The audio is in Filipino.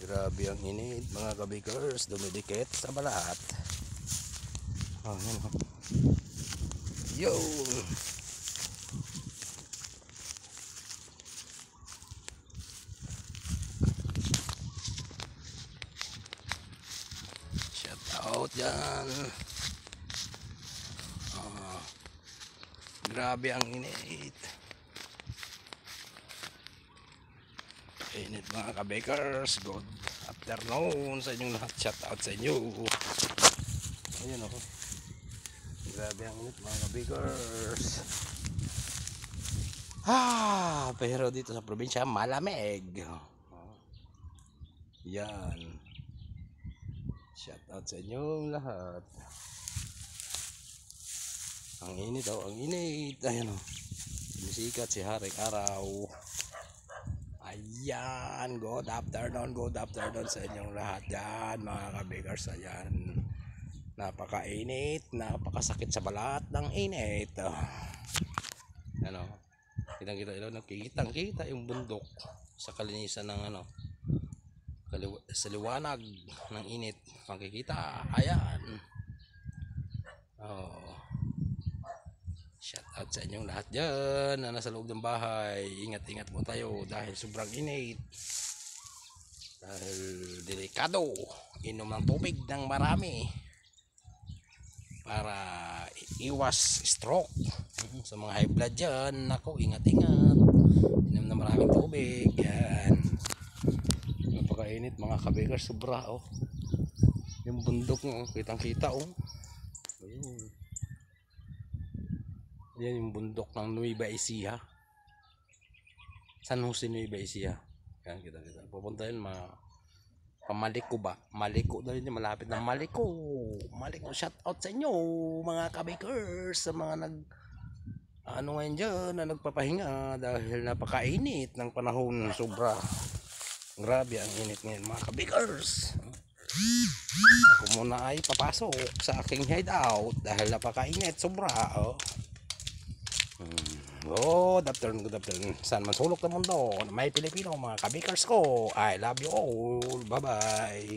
Grabe ang init mga kabikers, dumidikit sa balat. Oh, yan oh. Yo! Shout out dyan. Ah, grabe ang init. Init mga kabakers. Good afternoon sa inyong lahat. Shout out sa inyo. Ayan o. Grabe ang init mga kabakers. Ah, pero dito sa probinsya malamig. Oh. Yan. Shout out sa inyong lahat. Ang init daw, ang init. Ayan o. Sumisikat si Haring Araw. Ayan, good afternoon, good afternoon sa inyong lahat dyan, mga kabigars. Ayan, napakainit, napakasakit sa balat ng init. Oh. Ano, kitang kita ilo, nakikitang kita yung bundok sa kalinisan ng ano, sa liwanag ng init. Makikita, ayan. Oh. Shout out sa inyong lahat dyan na nasa loob ng bahay. Ingat-ingat po tayo dahil sobrang init. Dahil delikado. Inom ng tubig ng marami. Para iwas stroke. Mm, Sa mga high blood dyan, nako, ingat-ingat. Inom ng maraming tubig. Yan. Napakainit mga kabigars. Sobra, oh. Yung bundok, oh. Kitang-kita, oh. Ayun. Yan yung bundok ng Nueva Ecija. San Jose Nueva Ecija. Yan kita kita. Pupunta yun ma Pamaliko ba? Maliko daw yun malapit na Maliko. Maliko shout out sa inyo mga kabikers sa mga nag ano ngayon dyan na nagpapahinga dahil napakainit ng panahon sobra. Grabe ang init ngayon mga kabikers. Ako muna ay papasok sa aking hideout dahil napakainit sobra. Oh. Afternoon, good afternoon. Saan man sulok ng mundo, may Pilipino, mga kabikers ko. I love you all. Bye-bye.